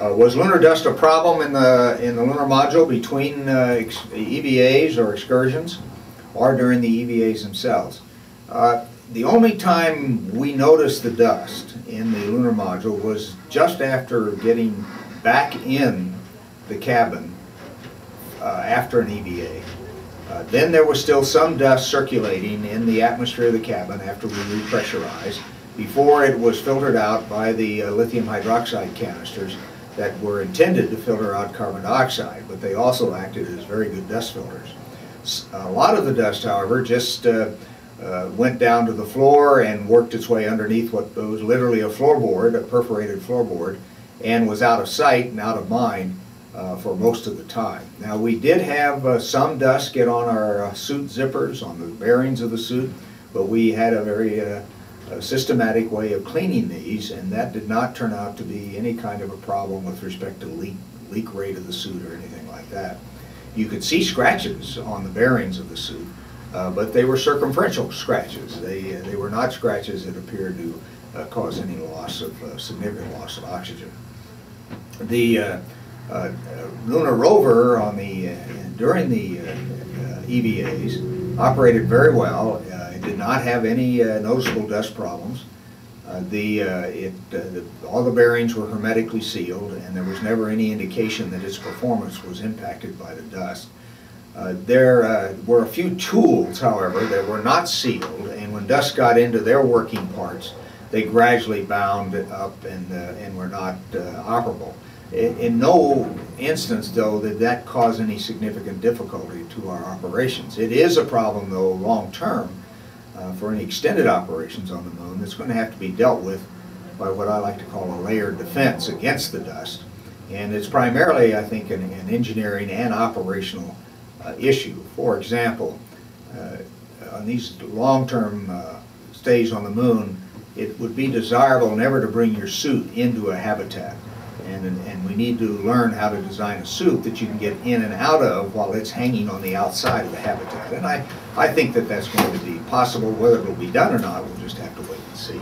Uh, was lunar dust a problem in the in the lunar module between uh, EVAs or excursions, or during the EVAs themselves? Uh, the only time we noticed the dust in the lunar module was just after getting back in the cabin uh, after an EVA. Uh, then there was still some dust circulating in the atmosphere of the cabin after we repressurized before it was filtered out by the uh, lithium hydroxide canisters that were intended to filter out carbon dioxide, but they also acted as very good dust filters. A lot of the dust, however, just uh, uh, went down to the floor and worked its way underneath what was literally a floorboard, a perforated floorboard, and was out of sight and out of mind uh, for most of the time. Now we did have uh, some dust get on our uh, suit zippers, on the bearings of the suit, but we had a very uh, a systematic way of cleaning these and that did not turn out to be any kind of a problem with respect to leak, leak rate of the suit or anything like that. You could see scratches on the bearings of the suit, uh, but they were circumferential scratches. They, uh, they were not scratches that appeared to uh, cause any loss of, uh, significant loss of oxygen. The uh, uh, lunar rover on the, during the EVAs operated very well. Did not have any noticeable dust problems. Uh, the, uh, it, uh, the, all the bearings were hermetically sealed and there was never any indication that its performance was impacted by the dust. Uh, there uh, were a few tools, however, that were not sealed, and when dust got into their working parts, they gradually bound up and, uh, and were not uh, operable. In, in, no instance, though, did that cause any significant difficulty to our operations. It is a problem, though, long term, uh, for any extended operations on the moon that's going to have to be dealt with by what I like to call a layered defense against the dust. And it's primarily, I think, an, an engineering and operational uh, issue. For example, uh, on these long-term uh, stays on the moon, it would be desirable never to bring your suit into a habitat. And, and we need to learn how to design a suit that you can get in and out of while it's hanging on the outside of the habitat. And I, I think that that's going to be possible. Whether it will be done or not, we'll just have to wait and see.